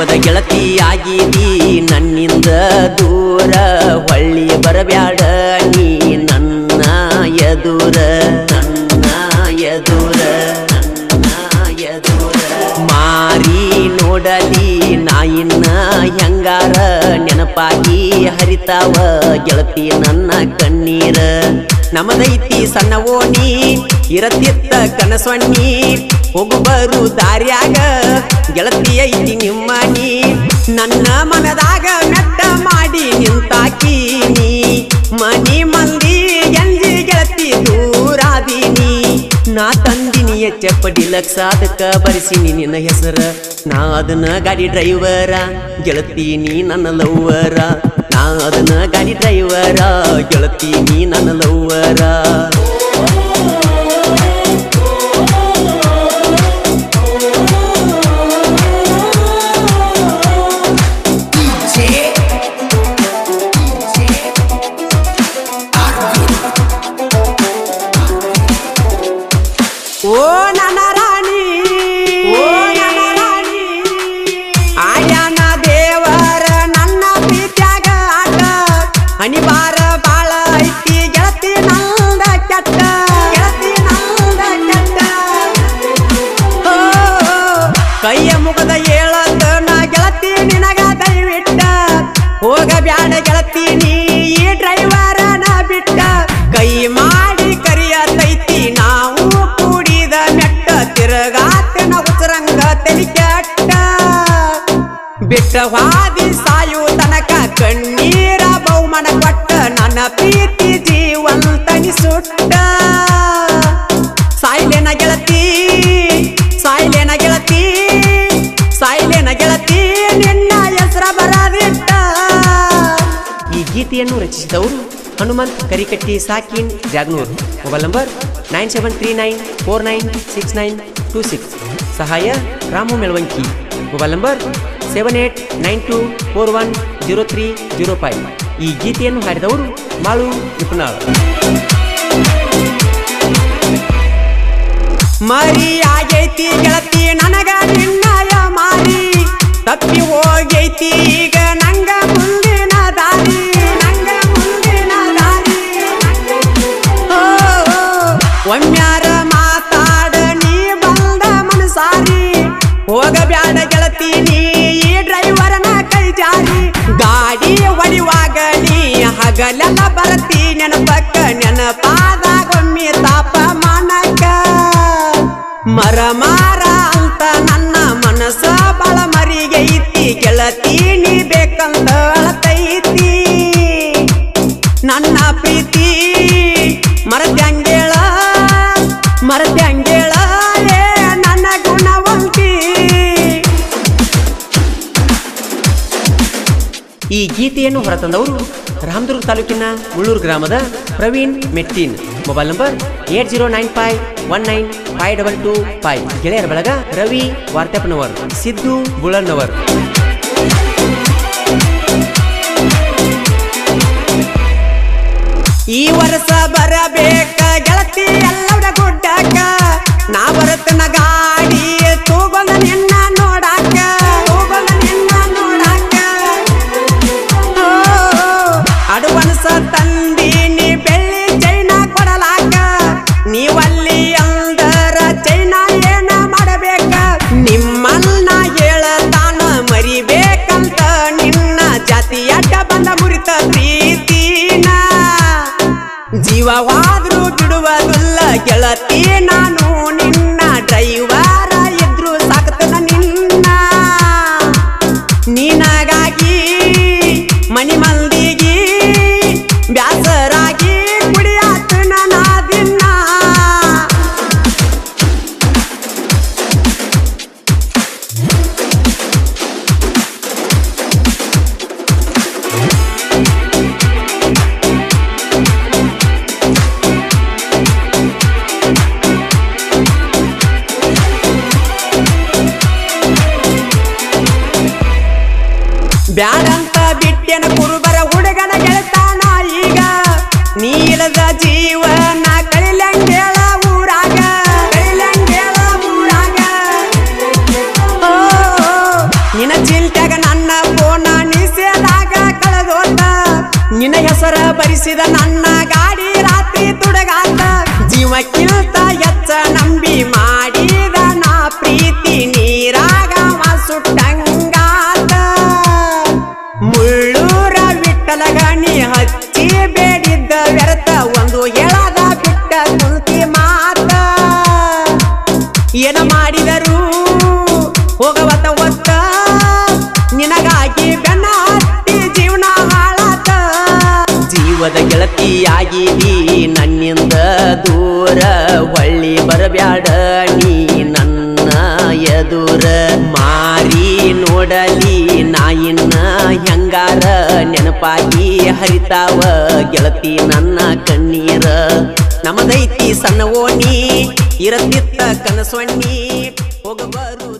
ಜೀವದ ನೀ ನನ್ನಿಂದ ದೂರ, ಹೊಳ್ಳಿ ಬರಬ್ಯಾಡ. ನೀ ನನ್ನ ಎದುರ ನನ್ನ ಎದುರ ನನ್ನ ಎದುರ. ಮಾರಿ ನೋಡಲಿ ನಾಯಿನ ಹೆಂಗಾರ, ನೆನಪಾಗಿ ಹರಿತಾವ ಗೆಳತಿ ನನ್ನ ಕಣ್ಣೀರ. ನಮದೈತಿ ಸಣ್ಣ ಓಣಿ ಇರತಿತ್ತ ಕನಸೊಣ್ಣಿ ಹೋಗು ಬರು ದಾರ್ಯಾಗ. ಗೆಳತಿ ಐತಿ ನಿಮ್ಮನಿ ನನ್ನ ಮನದಾಗ ಮೆಟ್ಟ ಮಾಡಿ ನಿಂತಾಕೀನಿ ಮನಿ ಮಂದಿ ಎಂಜಿ ಗೆಳತಿ ದೂರಾದೀನಿ ನಾ ತಂದಿನಿ ಚಪ್ಪಡಿ ಲಕ್ಷ ಅದಕ್ಕ ಬರೆಸಿನಿ ನಿನ್ನ ಹೆಸರ. ನಾ ಅದನ್ನ ಗಾಡಿ ಡ್ರೈವರ, ಗೆಳತಿ ನೀ ನನ್ನ ಲವ್ವರ. ನಾ ಅದನ್ನ ಗಾಡಿ ಡ್ರೈವರ, ಗೆಳತಿ ನೀ ನನ್ನ ಲವ್ವರ. ಬ್ಯಾಡ ಗೆಳತೀನಿ ಈ ಡ್ರೈವರನ ಬಿಟ್ಟ. ಕೈ ಮಾಡಿ ಕರಿಯತೈತಿ, ನಾವು ಕೂಡಿದ ಮೆಟ್ಟ ತಿರುಗಾತನ ಉಸರಂಗ ತಲಿ ಕೆಟ್ಟ. ಬಿಟ್ಟ ಸಾಯು ತನಕ ಕಣ್ಣೀರ ಬಹುಮಾನ ಕೊಟ್ಟ. ನನ್ನ ಪ್ರೀತಿ ಜೀವಂತನಿ ಸುಟ್ಟ ಈ ಗೀತೆಯನ್ನು ರಚಿಸಿದವರು Hanumanth Karikatti ಸಾಕಿನ್ Jagnur. Mobile number nine seven three nine four nine six nine two six. ಸಹಾಯ Ramu Melavanki. Mobile number seven eight nine two four one zero three zero five. ಈ ಗೀತೆಯನ್ನು ಹಾಡಿದವರು ಮಾಳು ನಿಪುಣಾಳ್ ಮರಿ ಆಗೈತಿ ಗೆಳತಿ, ನನಗ ನಿನ್ನಯ ಮಾರಿ. ತಪ್ಪಿ ಹೋಗೈತಿ ಈಗ ಹೋಗಬ್ಯಾಡ ಗೆಳತೀನಿ ಈ ಡ್ರೈವರನ ಕೈ ಜಾರಿ. ಗಾಡಿ ಹೊಡಿವಾಗ ನೀ ಹಗಲೆಲ್ಲ ಬರತಿ, ನೆನಪಕ್ಕ ನೆನಪಾದಾಗೊಮ್ಮೆ ತಾಪಮಾನಕ್ಕ. ಮರಮಾರ ಮರ ಮಾರ ಅಂತ ನನ್ನ ಮನಸ್ಸ ಬಳ ಮರಿಗೆ ಇತ್ತಿ ಗೆಳತೀನಿ ಬೇಕಂತ ಈ ಗೀತೆಯನ್ನು ಹೊರತಂದವರು ರಾಮದುರ್ಗ ತಾಲೂಕಿನ ಮುಳ್ಳೂರು ಗ್ರಾಮದ Praveen Mettin. Mobile number eight zero nine five one nine five double two five ಗೆಳೆಯರ ಬಳಗ ರವಿ ವಾರ್ತೆಪ್ಪನವರ್, ಸಿದ್ದು ಬುಳನ್ನವರ್ ಈ ವರ್ಷ ಬರಬೇಕ ಗೆಳತಿ ಎಲ್ಲವಡ ಗುಡ್ಡಕ್ಕ. ನಾ ಬರತ್ತ ಗಾಡಿ ಜೀವವಾದ್ರೂ ಬಿಡುವುದಿಲ್ಲ. ಗೆಳತಿ ನಾನು ನಿನ್ನ ಡ್ರೈವರ ಇದ್ರು ಸಾಕ್ತನ ನಿನ್ನ. ನೀನಾಗಾಗಿ ಮನಿ ಬ್ಯಾಡಂತ ಬಿಟ್ಟೆನ ಕುರುಬರ ಹುಡುಗನ ಗೆಳತಾನ ಈಗ. ನೀಲದ ಜೀವನ ಕಳಿಲಂಗೇಳ ಊರಾಗ. ಕಳಿಲಂಗೇಳ ಊರಾಗ. ನಿನ್ನ ಚಿಲ್ಟ್ಯಾಗ ನನ್ನ ಫೋನ ನಿಸೆದಾಗ ಕಳೆದೋತ. ನಿನ್ನ ಹೆಸರು ಬರಿಸಿದ ನನ್ನ ಗಾಡಿ ರಾತ್ರಿ ತುಡಗಾತ. ಜೀವಕ್ಕಿಂತ ಹೆಚ್ಚ ನಂಬಿ ಮಾಡಿದ ನಾ ಪ್ರೀತಿ ನೀರಾಗ ಸುಟ್ಟಂಗ ಏನ ಮಾಡಿದರು ಹೋಗವತ್ತ ಒತ್ತ? ನಿನಗಾಗಿ ಬೆನ್ನ ಹತ್ತಿ ಜೀವನ ಹಾಳಾತ? ಜೀವದ ಗೆಳತಿಯಾಗಿದಿ ನನ್ನಿಂದ ದೂರ ಹೊಳ್ಳಿ ಬರಬ್ಯಾಡ ನೀ ನನ್ನ ಎದುರ. ಮಾರಿ ನೋಡಲಿ ನಾಯಿನ್ನ ಹೆಂಗಾರ ನೆನಪಾಗಿ ಹರಿತಾವ ಗೆಳತಿ ನನ್ನ ಕಣ್ಣೀರ. ನಮದೈತಿ ಸಣ್ಣ ಓಣಿ ಇರದಿತ್ತ ಕನಸೊಣ್ಣಿ ಹೋಗಬರು